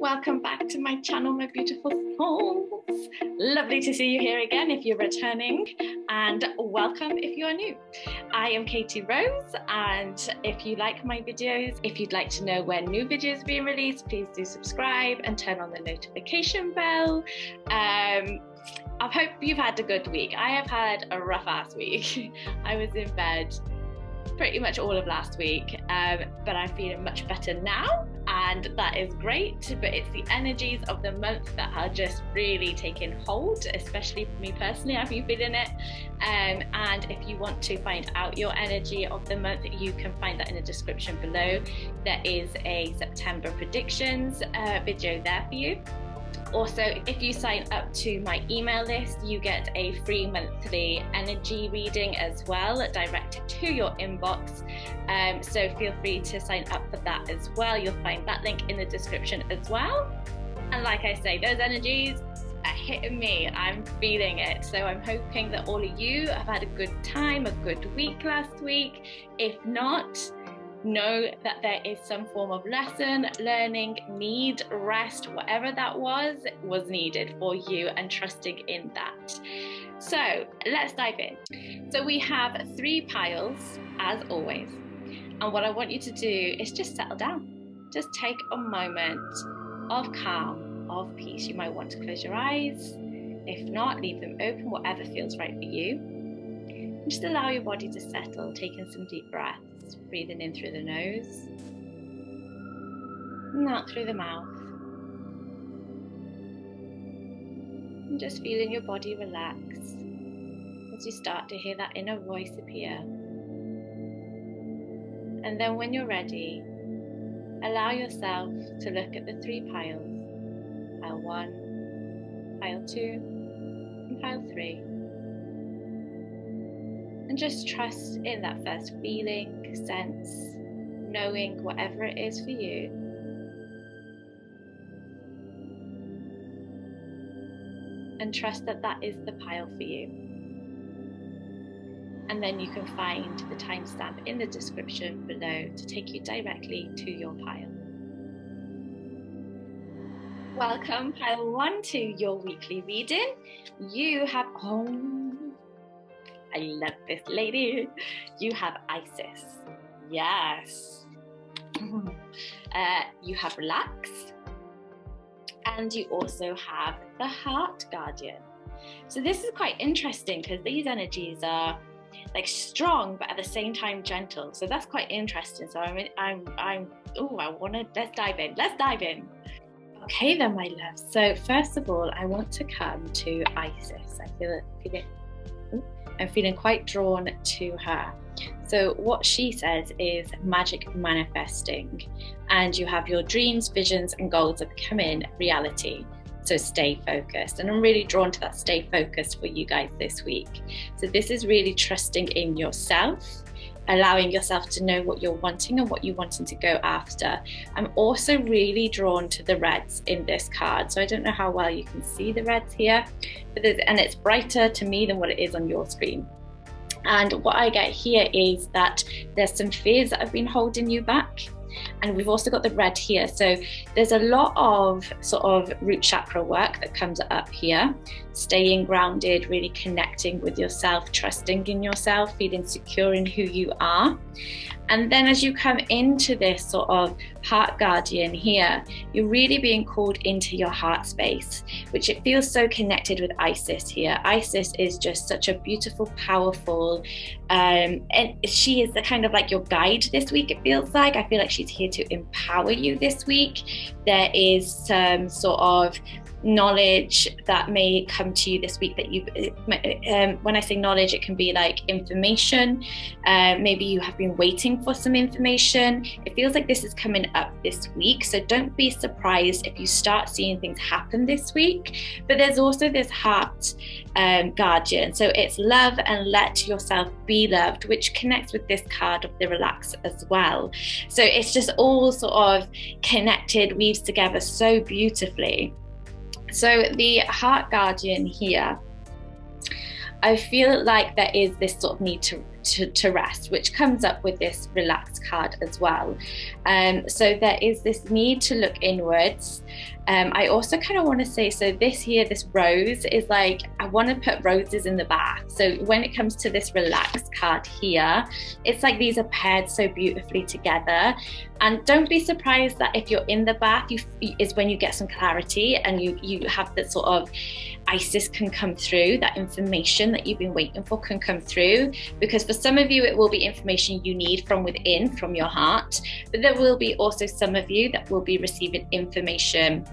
Welcome back to my channel, my beautiful souls. Lovely to see you here again if you're returning, and welcome if you are new. I am Katie Rose, and if you like my videos, if you'd like to know when new videos are being released, please do subscribe and turn on the notification bell. Um, I hope you've had a good week. I have had a rough ass week. I was in bed pretty much all of last week, um, but I'm feeling much better now, and that is great. But it's the energies of the month that are just really taking hold, especially for me personally. I've been feeling it. Um, and if you want to find out your energy of the month, you can find that in the description below. There is a September predictions uh, video there for you. Also, if you sign up to my email list, you get a free monthly energy reading as well, directed to your inbox. Um, so feel free to sign up for that as well. You'll find that link in the description as well. And like I say, those energies are hitting me. I'm feeling it. So I'm hoping that all of you have had a good time, a good week last week. If not, know that there is some form of lesson, learning, need, rest, whatever that was, was needed for you and trusting in that. So let's dive in. So we have three piles as always. And what I want you to do is just settle down. Just take a moment of calm, of peace. You might want to close your eyes. If not, leave them open, whatever feels right for you. And just allow your body to settle, taking some deep breaths breathing in through the nose and out through the mouth. And just feeling your body relax as you start to hear that inner voice appear. And then when you're ready, allow yourself to look at the three piles pile one, pile two, and pile three. And just trust in that first feeling, sense, knowing whatever it is for you. And trust that that is the pile for you. And then you can find the timestamp in the description below to take you directly to your pile. Welcome, pile one, to your weekly reading. You have, oh I love this lady. You have Isis. Yes. uh, you have Relax. And you also have the Heart Guardian. So this is quite interesting because these energies are like strong but at the same time gentle. So that's quite interesting. So I'm I'm I'm oh I want to let's dive in. Let's dive in. Okay then my love. So first of all I want to come to Isis. I feel it, feel it I'm feeling quite drawn to her. So, what she says is magic manifesting, and you have your dreams, visions, and goals are becoming reality. So, stay focused. And I'm really drawn to that stay focused for you guys this week. So, this is really trusting in yourself allowing yourself to know what you're wanting and what you're wanting to go after. I'm also really drawn to the reds in this card. So I don't know how well you can see the reds here, but and it's brighter to me than what it is on your screen. And what I get here is that there's some fears that have been holding you back and we've also got the red here. So there's a lot of sort of root chakra work that comes up here. Staying grounded, really connecting with yourself, trusting in yourself, feeling secure in who you are. And then as you come into this sort of heart guardian here, you're really being called into your heart space, which it feels so connected with Isis here. Isis is just such a beautiful, powerful, um, and she is the kind of like your guide this week, it feels like. I feel like she's here to empower you this week. There is some sort of knowledge that may come to you this week that you um, when i say knowledge it can be like information. Uh, maybe you have been waiting for some information. It feels like this is coming up this week so don't be surprised if you start seeing things happen this week. But there's also this heart um, guardian. So it's love and let yourself be loved which connects with this card of the relax as well. So it's just all sort of connected weaves together so beautifully so the heart guardian here, I feel like there is this sort of need to, to, to rest, which comes up with this relaxed card as well. Um, so there is this need to look inwards, Um, I also kind of want to say so this here, this rose is like I want to put roses in the bath. So when it comes to this relaxed card here, it's like these are paired so beautifully together. And don't be surprised that if you're in the bath, you is when you get some clarity and you you have that sort of Isis can come through, that information that you've been waiting for can come through. Because for some of you, it will be information you need from within, from your heart. But there will be also some of you that will be receiving information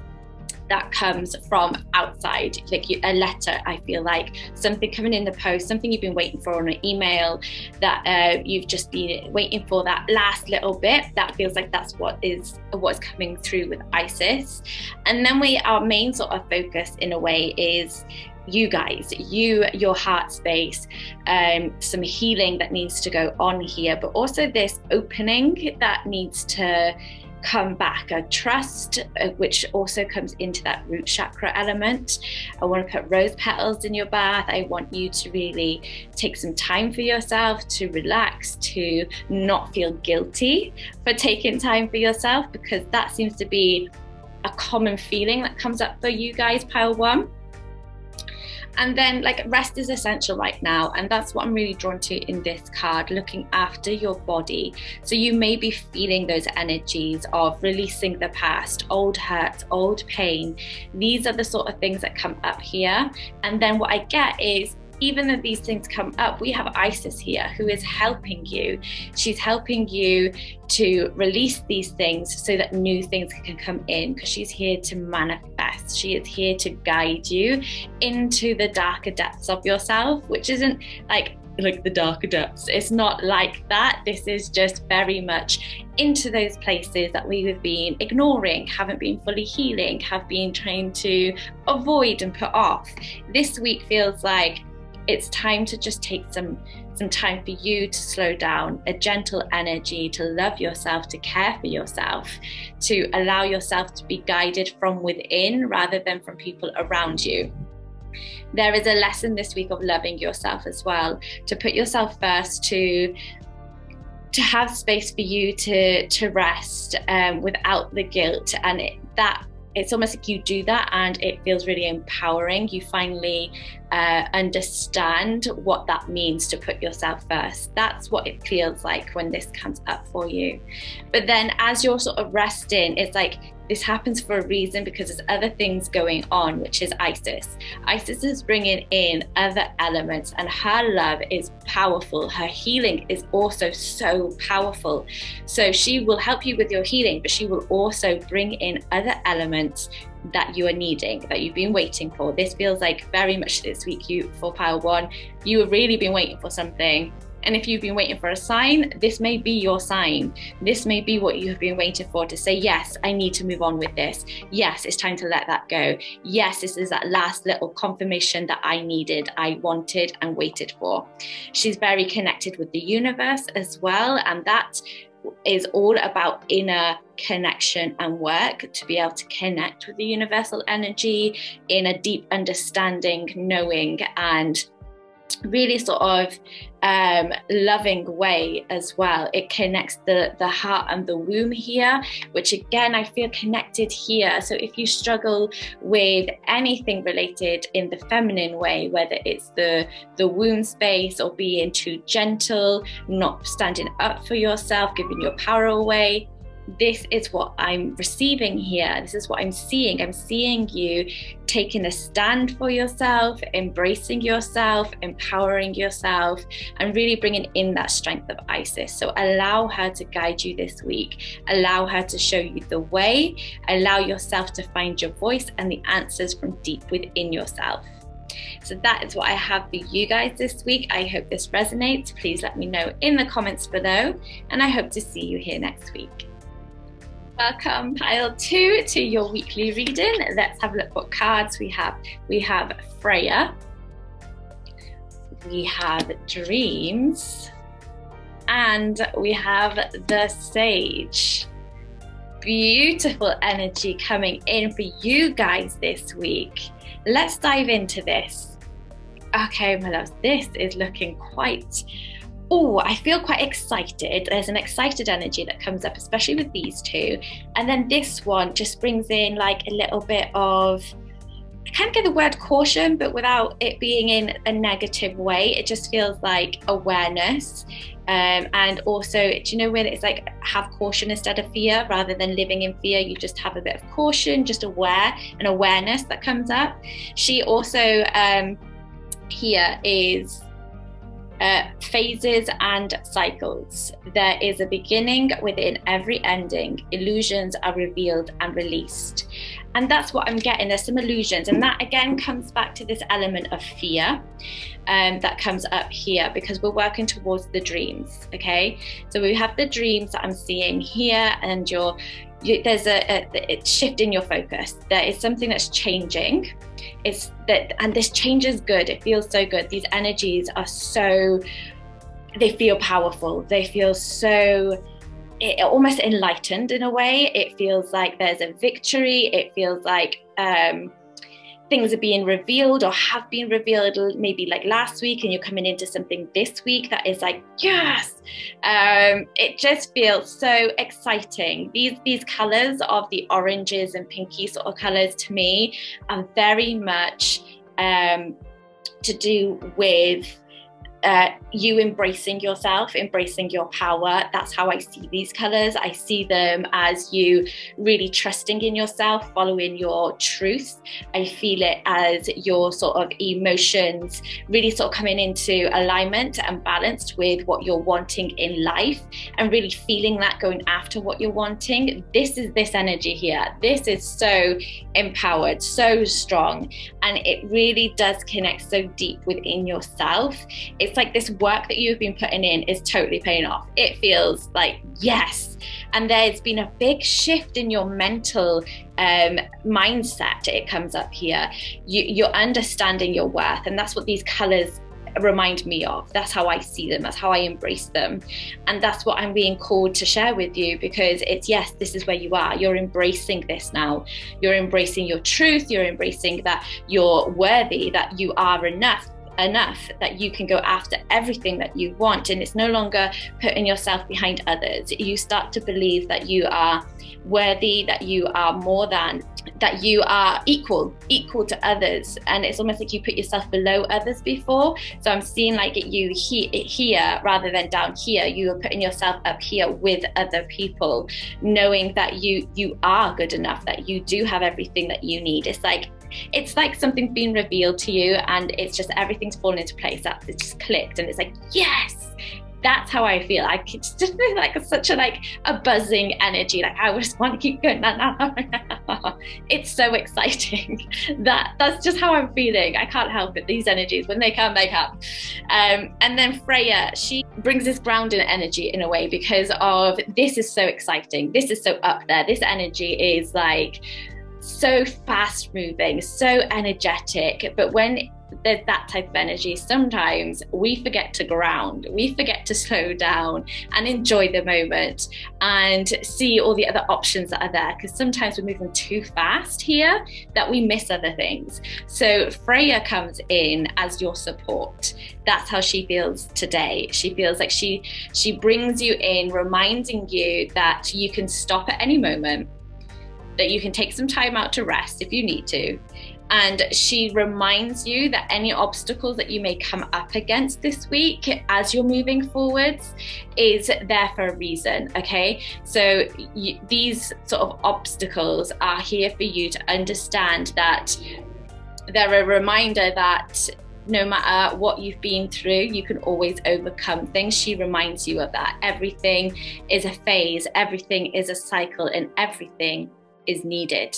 that comes from outside, like a letter, I feel like something coming in the post, something you've been waiting for on an email that uh, you've just been waiting for that last little bit. That feels like that's what is what's coming through with Isis. And then we, our main sort of focus in a way is you guys, you, your heart space, um, some healing that needs to go on here, but also this opening that needs to come back. A trust, uh, which also comes into that root chakra element. I want to put rose petals in your bath. I want you to really take some time for yourself to relax, to not feel guilty for taking time for yourself, because that seems to be a common feeling that comes up for you guys, pile one. And then, like, rest is essential right now. And that's what I'm really drawn to in this card looking after your body. So, you may be feeling those energies of releasing the past, old hurts, old pain. These are the sort of things that come up here. And then, what I get is even though these things come up, we have Isis here who is helping you. She's helping you to release these things so that new things can come in because she's here to manifest. She is here to guide you into the darker depths of yourself, which isn't like like the darker depths. It's not like that. This is just very much into those places that we have been ignoring, haven't been fully healing, have been trying to avoid and put off. This week feels like it's time to just take some some time for you to slow down a gentle energy to love yourself to care for yourself to allow yourself to be guided from within rather than from people around you. There is a lesson this week of loving yourself as well to put yourself first to to have space for you to to rest um, without the guilt. And it, that it's almost like you do that and it feels really empowering. You finally uh, understand what that means to put yourself first. That's what it feels like when this comes up for you. But then as you're sort of resting, it's like this happens for a reason because there's other things going on, which is Isis. Isis is bringing in other elements, and her love is powerful. Her healing is also so powerful. So she will help you with your healing, but she will also bring in other elements that you are needing, that you've been waiting for. This feels like very much this week, you for pile one, you have really been waiting for something and if you've been waiting for a sign, this may be your sign. This may be what you have been waiting for to say, yes, I need to move on with this. Yes, it's time to let that go. Yes, this is that last little confirmation that I needed, I wanted, and waited for. She's very connected with the universe as well. And that is all about inner connection and work to be able to connect with the universal energy in a deep understanding, knowing, and really sort of um, loving way as well. It connects the, the heart and the womb here, which again, I feel connected here. So if you struggle with anything related in the feminine way, whether it's the, the womb space or being too gentle, not standing up for yourself, giving your power away, this is what I'm receiving here. This is what I'm seeing. I'm seeing you taking a stand for yourself, embracing yourself, empowering yourself, and really bringing in that strength of Isis. So allow her to guide you this week. Allow her to show you the way. Allow yourself to find your voice and the answers from deep within yourself. So that is what I have for you guys this week. I hope this resonates. Please let me know in the comments below, and I hope to see you here next week. Welcome, pile two, to your weekly reading. Let's have a look what cards we have. We have Freya, we have Dreams, and we have the Sage. Beautiful energy coming in for you guys this week. Let's dive into this. Okay, my loves, this is looking quite oh, I feel quite excited. There's an excited energy that comes up, especially with these two. And then this one just brings in like a little bit of, I can't get the word caution, but without it being in a negative way, it just feels like awareness. Um, and also, do you know when it's like have caution instead of fear rather than living in fear? You just have a bit of caution, just aware and awareness that comes up. She also um, here is uh, phases and cycles. There is a beginning within every ending. Illusions are revealed and released. And that's what I'm getting. There's some illusions. And that again comes back to this element of fear um, that comes up here because we're working towards the dreams. Okay. So we have the dreams that I'm seeing here, and you're, you, there's a, a, a shift in your focus. There is something that's changing it's that and this change is good. It feels so good. These energies are so they feel powerful. They feel so it, almost enlightened in a way. It feels like there's a victory. It feels like um things are being revealed or have been revealed maybe like last week and you're coming into something this week that is like yes! Um, it just feels so exciting. These these colors of the oranges and pinky sort of colors to me are very much um, to do with uh, you embracing yourself, embracing your power. That's how I see these colors. I see them as you really trusting in yourself, following your truth. I feel it as your sort of emotions really sort of coming into alignment and balanced with what you're wanting in life and really feeling that going after what you're wanting. This is this energy here. This is so empowered, so strong, and it really does connect so deep within yourself. It's it's like this work that you've been putting in is totally paying off. It feels like, yes. And there's been a big shift in your mental um, mindset. It comes up here. You, you're understanding your worth. And that's what these colors remind me of. That's how I see them, that's how I embrace them. And that's what I'm being called to share with you because it's yes, this is where you are. You're embracing this now. You're embracing your truth, you're embracing that you're worthy, that you are enough, enough that you can go after everything that you want and it's no longer putting yourself behind others. You start to believe that you are worthy that you are more than that you are equal equal to others. And it's almost like you put yourself below others before. So i'm seeing like you he, here rather than down here. You are putting yourself up here with other people knowing that you you are good enough that you do have everything that you need. It's like it's like something's been revealed to you and it's just everything's fallen into place. That's it just clicked and it's like, yes, that's how I feel. I just feel like such a like a buzzing energy. Like I just want to keep going. it's so exciting. that that's just how I'm feeling. I can't help it. These energies, when they come, they come. Um, and then Freya, she brings this grounding energy in a way because of this is so exciting. This is so up there. This energy is like so fast moving, so energetic. But when there's that type of energy, sometimes we forget to ground, we forget to slow down and enjoy the moment and see all the other options that are there. Because sometimes we're moving too fast here that we miss other things. So Freya comes in as your support. That's how she feels today. She feels like she she brings you in, reminding you that you can stop at any moment that you can take some time out to rest if you need to. And she reminds you that any obstacles that you may come up against this week as you're moving forwards is there for a reason. Okay. So you, these sort of obstacles are here for you to understand that they're a reminder that no matter what you've been through, you can always overcome things. She reminds you of that. Everything is a phase, everything is a cycle, and everything is needed.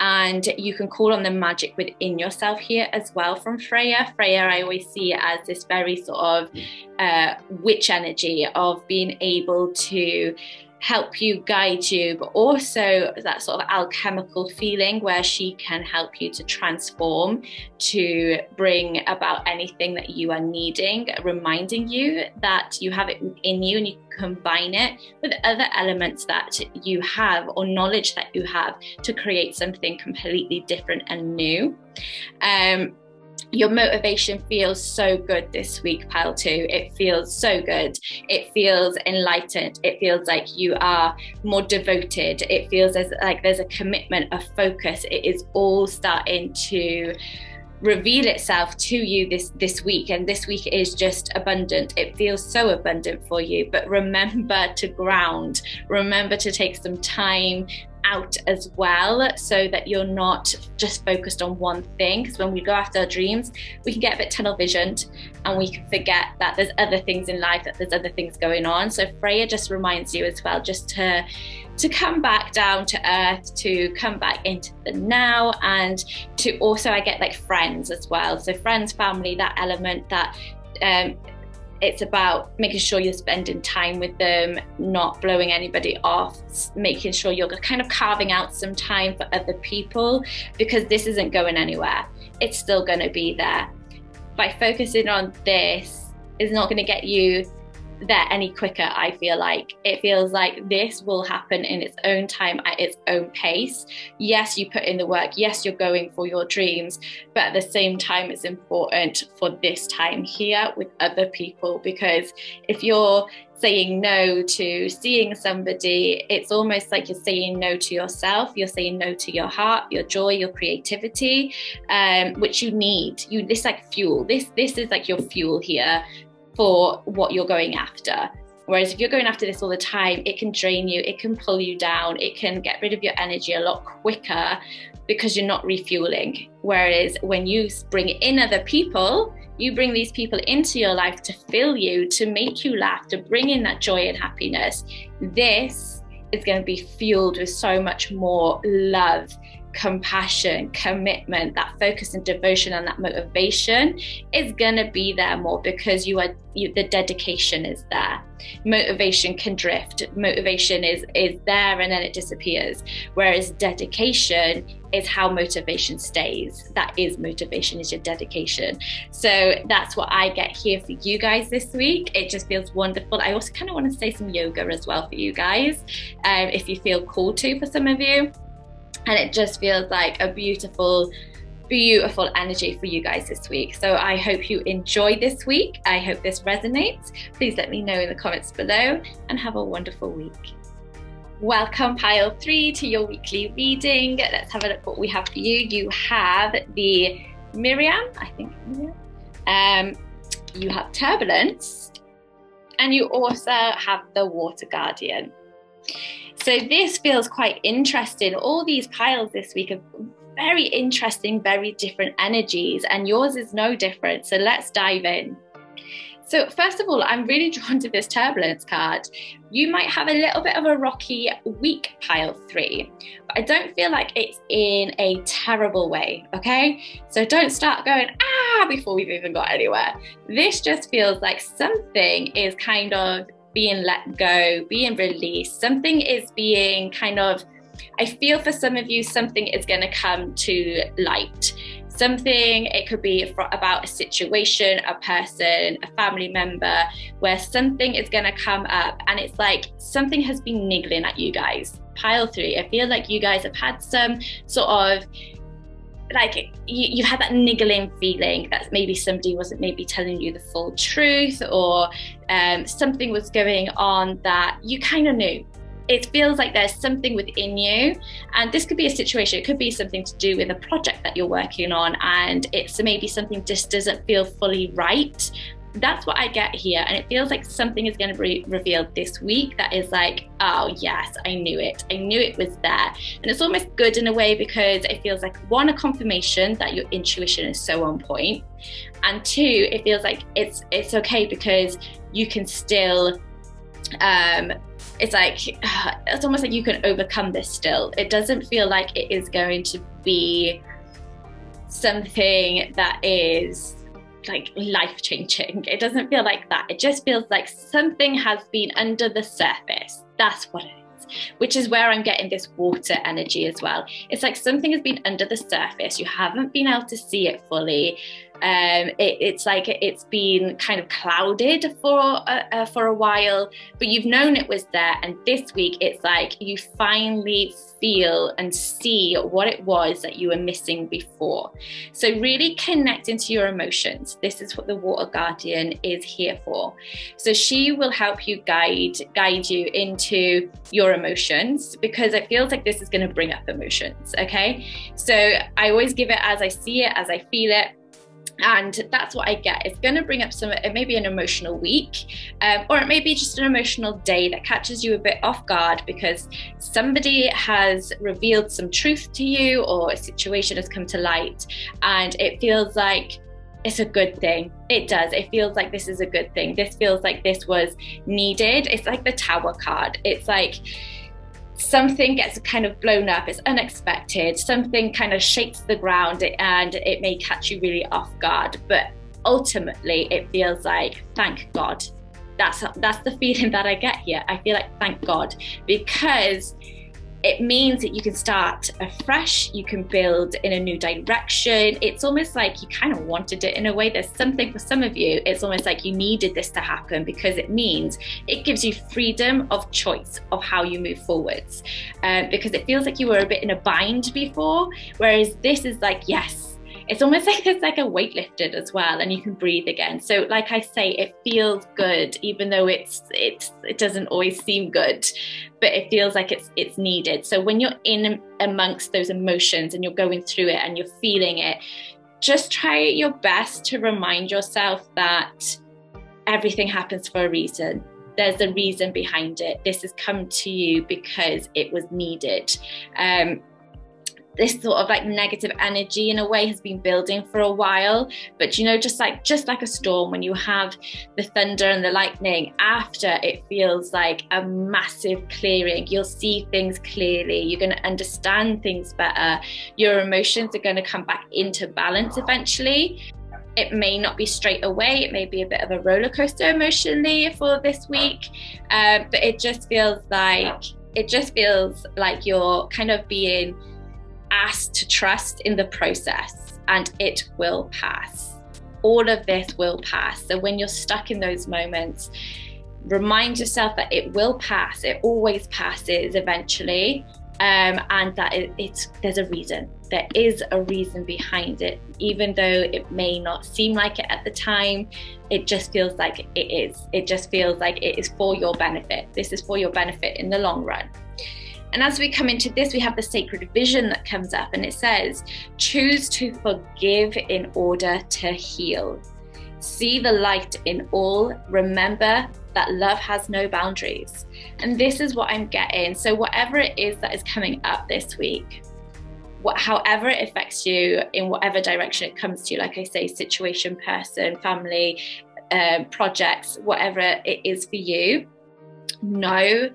And you can call on the magic within yourself here as well from Freya. Freya, I always see as this very sort of uh, witch energy of being able to help you, guide you, but also that sort of alchemical feeling where she can help you to transform, to bring about anything that you are needing, reminding you that you have it in you and you combine it with other elements that you have or knowledge that you have to create something completely different and new. Um, your motivation feels so good this week, pile two. It feels so good. It feels enlightened. It feels like you are more devoted. It feels as like there's a commitment, a focus. It is all starting to reveal itself to you this this week and this week is just abundant it feels so abundant for you but remember to ground remember to take some time out as well so that you're not just focused on one thing. Because when we go after our dreams we can get a bit tunnel visioned and we can forget that there's other things in life that there's other things going on. So freya just reminds you as well just to to come back down to earth to come back into the now and to also i get like friends as well. So friends family that element that um, it's about making sure you're spending time with them, not blowing anybody off, making sure you're kind of carving out some time for other people because this isn't going anywhere. It's still going to be there. By focusing on this, is not going to get you there any quicker, I feel like. It feels like this will happen in its own time at its own pace. Yes, you put in the work. Yes, you're going for your dreams. But at the same time, it's important for this time here with other people because if you're saying no to seeing somebody, it's almost like you're saying no to yourself. You're saying no to your heart, your joy, your creativity, um, which you need. You this like fuel. This this is like your fuel here for what you're going after. Whereas if you're going after this all the time, it can drain you, it can pull you down, it can get rid of your energy a lot quicker because you're not refueling. Whereas when you bring in other people, you bring these people into your life to fill you, to make you laugh, to bring in that joy and happiness. This is going to be fueled with so much more love compassion, commitment, that focus and devotion and that motivation is going to be there more because you are you, the dedication is there. Motivation can drift. Motivation is is there and then it disappears. Whereas dedication is how motivation stays. That is motivation is your dedication. So that's what I get here for you guys this week. It just feels wonderful. I also kind of want to say some yoga as well for you guys, um, if you feel called to for some of you and it just feels like a beautiful beautiful energy for you guys this week. So I hope you enjoy this week. I hope this resonates. Please let me know in the comments below and have a wonderful week. Welcome, pile three, to your weekly reading. Let's have a look what we have for you. You have the Miriam, I think, um, you have Turbulence, and you also have the Water Guardian. So this feels quite interesting. All these piles this week are very interesting, very different energies, and yours is no different. So let's dive in. So, first of all, I'm really drawn to this turbulence card. You might have a little bit of a rocky week pile three, but I don't feel like it's in a terrible way, okay? So, don't start going, ah, before we've even got anywhere. This just feels like something is kind of being let go, being released. Something is being kind of, I feel for some of you, something is going to come to light. Something, it could be about a situation, a person, a family member, where something is going to come up and it's like something has been niggling at you guys. Pile three, I feel like you guys have had some sort of like you, you had that niggling feeling that maybe somebody wasn't maybe telling you the full truth or um, something was going on that you kind of knew. It feels like there's something within you and this could be a situation it could be something to do with a project that you're working on and it's maybe something just doesn't feel fully right that's what I get here. And it feels like something is going to be revealed this week that is like, oh, yes, I knew it. I knew it was there. And it's almost good in a way because it feels like one, a confirmation that your intuition is so on point. And two, it feels like it's it's okay because you can still um it's like it's almost like you can overcome this still. It doesn't feel like it is going to be something that is like life changing. It doesn't feel like that. It just feels like something has been under the surface. That's what it is, which is where I'm getting this water energy as well. It's like something has been under the surface. You haven't been able to see it fully. Um, it, it's like it's been kind of clouded for uh, uh, for a while, but you've known it was there. And this week, it's like you finally feel and see what it was that you were missing before. So really connect into your emotions. This is what the water guardian is here for. So she will help you guide guide you into your emotions because it feels like this is going to bring up emotions. Okay, so I always give it as I see it, as I feel it and that's what I get. It's going to bring up some, it may be an emotional week, um, or it may be just an emotional day that catches you a bit off guard because somebody has revealed some truth to you, or a situation has come to light, and it feels like it's a good thing. It does. It feels like this is a good thing. This feels like this was needed. It's like the Tower card. It's like, something gets kind of blown up, it's unexpected, something kind of shakes the ground and it may catch you really off guard. But ultimately, it feels like, thank God. That's, that's the feeling that I get here. I feel like, thank God, because it means that you can start afresh, you can build in a new direction. It's almost like you kind of wanted it in a way. There's something for some of you, it's almost like you needed this to happen because it means it gives you freedom of choice of how you move forwards. Uh, because it feels like you were a bit in a bind before, whereas this is like, yes, it's almost like it's like a weight lifted as well and you can breathe again so like i say it feels good even though it's it's it doesn't always seem good but it feels like it's it's needed so when you're in amongst those emotions and you're going through it and you're feeling it just try your best to remind yourself that everything happens for a reason there's a reason behind it. This has come to you because it was needed. Um, this sort of like negative energy in a way has been building for a while but you know just like just like a storm when you have the thunder and the lightning after it feels like a massive clearing you'll see things clearly you're going to understand things better your emotions are going to come back into balance eventually it may not be straight away. It may be a bit of a roller coaster emotionally for this week, um, but it just feels like it just feels like you're kind of being asked to trust in the process and it will pass. All of this will pass. So when you're stuck in those moments, remind yourself that it will pass. It always passes eventually. Um, and that it, it's there's a reason. There is a reason behind it, even though it may not seem like it at the time. It just feels like it is. It just feels like it is for your benefit. This is for your benefit in the long run. And as we come into this, we have the sacred vision that comes up and it says, choose to forgive in order to heal. See the light in all. Remember that love has no boundaries. And this is what I'm getting. So, whatever it is that is coming up this week, what, however it affects you in whatever direction it comes to, you, like I say, situation, person, family, um, projects, whatever it is for you, know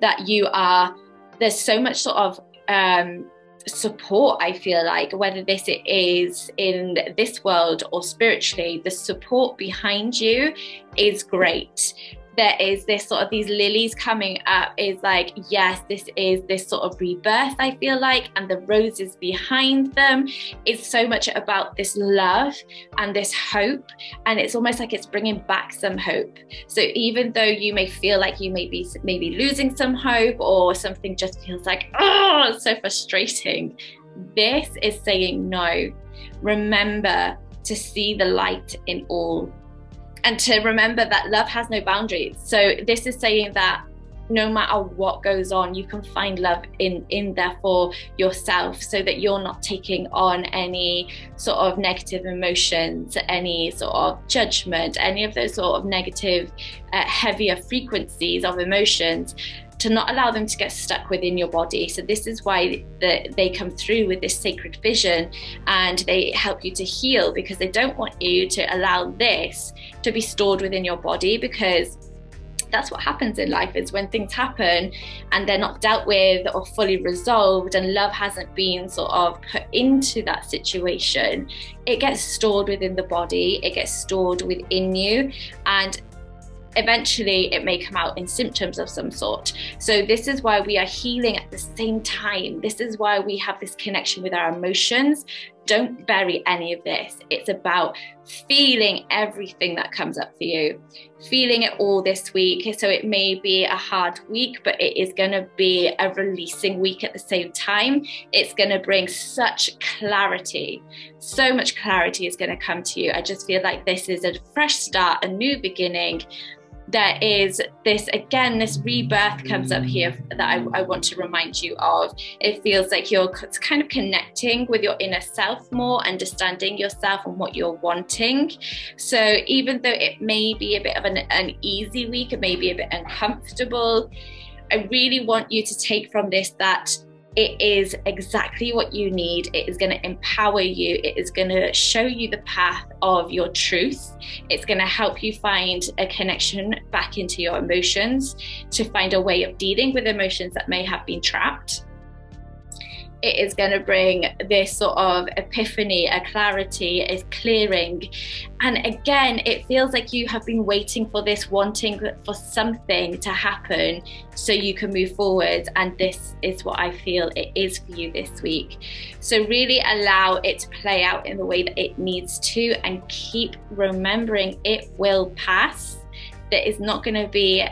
that you are there's so much sort of um, support i feel like whether this is in this world or spiritually the support behind you is great there is this sort of these lilies coming up is like yes this is this sort of rebirth i feel like and the roses behind them. Is so much about this love and this hope and it's almost like it's bringing back some hope. So even though you may feel like you may be maybe losing some hope or something just feels like oh it's so frustrating this is saying no. Remember to see the light in all and to remember that love has no boundaries. So this is saying that no matter what goes on you can find love in in there for yourself so that you're not taking on any sort of negative emotions any sort of judgment any of those sort of negative uh, heavier frequencies of emotions to not allow them to get stuck within your body. So this is why the, they come through with this sacred vision and they help you to heal because they don't want you to allow this to be stored within your body because that's what happens in life is when things happen and they're not dealt with or fully resolved and love hasn't been sort of put into that situation it gets stored within the body it gets stored within you and eventually it may come out in symptoms of some sort. So, this is why we are healing at the same time. This is why we have this connection with our emotions don't bury any of this. It's about feeling everything that comes up for you, feeling it all this week. So it may be a hard week, but it is going to be a releasing week at the same time. It's going to bring such clarity. So much clarity is going to come to you. I just feel like this is a fresh start, a new beginning there is this again this rebirth comes up here that I, I, want to remind you of. It feels like you're kind of connecting with your inner self more understanding yourself and what you're wanting. So even though it may be a bit of an, an easy week it may be a bit uncomfortable i really want you to take from this that it is exactly what you need. It is going to empower you. It is going to show you the path of your truth. It's going to help you find a connection back into your emotions, to find a way of dealing with emotions that may have been trapped it is going to bring this sort of epiphany, a clarity, a clearing. And again, it feels like you have been waiting for this, wanting for something to happen so you can move forward. And this is what I feel it is for you this week. So, really allow it to play out in the way that it needs to and keep remembering it will pass. There is not going to be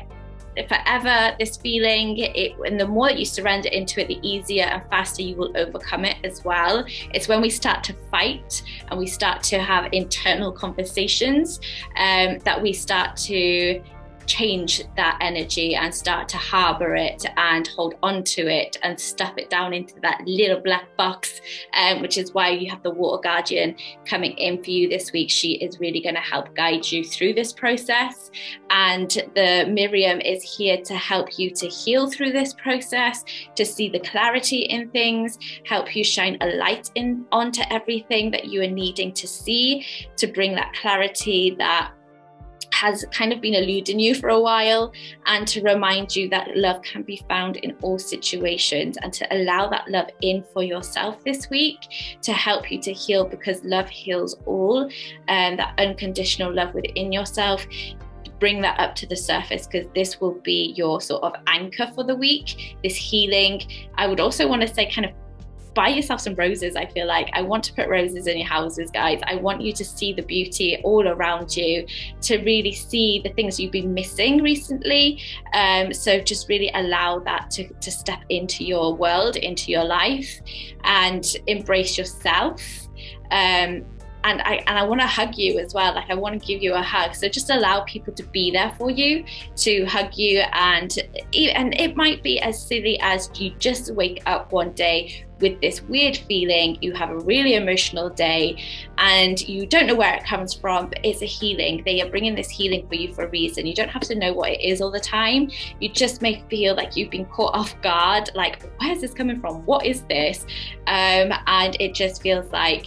forever this feeling. It and the more that you surrender into it the easier and faster you will overcome it as well. It's when we start to fight and we start to have internal conversations um, that we start to change that energy and start to harbor it and hold on to it and stuff it down into that little black box, um, which is why you have the water guardian coming in for you this week. She is really going to help guide you through this process. And the Miriam is here to help you to heal through this process, to see the clarity in things, help you shine a light in onto everything that you are needing to see, to bring that clarity that has kind of been eluding you for a while, and to remind you that love can be found in all situations, and to allow that love in for yourself this week to help you to heal because love heals all, and that unconditional love within yourself bring that up to the surface because this will be your sort of anchor for the week, this healing. I would also want to say, kind of buy yourself some roses. I feel like I want to put roses in your houses, guys. I want you to see the beauty all around you, to really see the things you've been missing recently. Um, so just really allow that to, to step into your world, into your life, and embrace yourself. Um, and I and I want to hug you as well. Like I want to give you a hug. So just allow people to be there for you, to hug you, and and it might be as silly as you just wake up one day with this weird feeling. You have a really emotional day, and you don't know where it comes from, but it's a healing. They are bringing this healing for you for a reason. You don't have to know what it is all the time. You just may feel like you've been caught off guard. Like where's this coming from? What is this? Um, and it just feels like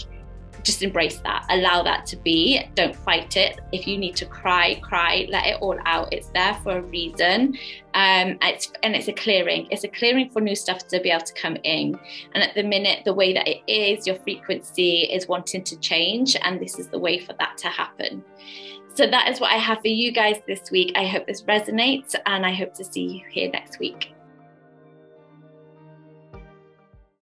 just embrace that. Allow that to be. Don't fight it. If you need to cry cry. Let it all out. It's there for a reason. Um, it's, and it's a clearing. It's a clearing for new stuff to be able to come in. And at the minute the way that it is your frequency is wanting to change and this is the way for that to happen. So that is what I have for you guys this week. I hope this resonates and I hope to see you here next week.